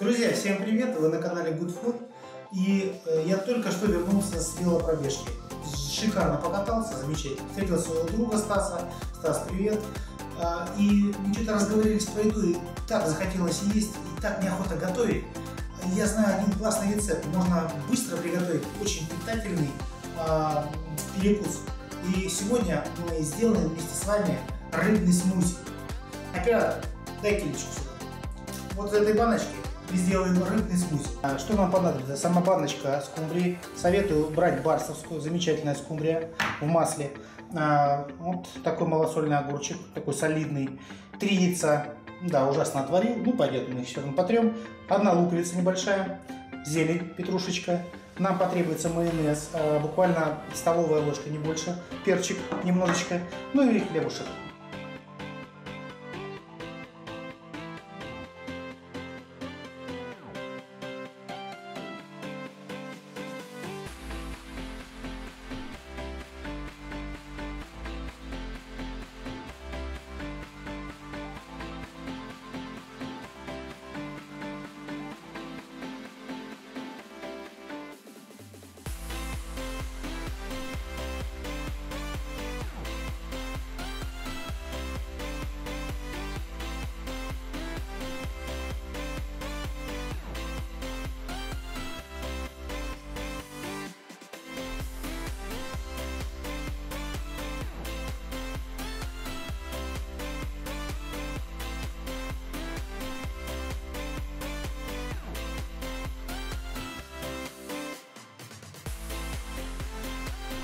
Друзья, всем привет! Вы на канале Good Food. И э, я только что вернулся с велопробежки. Шикарно покатался, замечательно. Встретил своего друга Стаса. Стас, привет! А, и мы что-то разговорились про еду, и так захотелось есть, и так неохота готовить. Я знаю один классный рецепт. Можно быстро приготовить очень питательный а, перекус. И сегодня мы сделаем вместе с вами рыбный смузи. Оператор, дай килечку сюда. Вот в этой баночке мы сделаем рыбный смузи. А что нам понадобится? Сама баночка скумбрии. Советую брать барсовскую, замечательная скумбрия в масле. А, вот такой малосольный огурчик, такой солидный. Три яйца, да, ужасно отварил, ну пойдет, мы их все равно потрем. Одна луковица небольшая, зелень, петрушечка. Нам потребуется майонез, а, буквально столовая ложка, не больше, перчик немножечко, ну и хлебушек.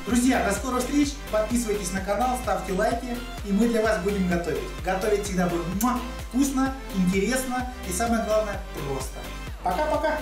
Друзья, до скорых встреч, подписывайтесь на канал, ставьте лайки, и мы для вас будем готовить. Готовить всегда будет вкусно, интересно и самое главное, просто. Пока-пока!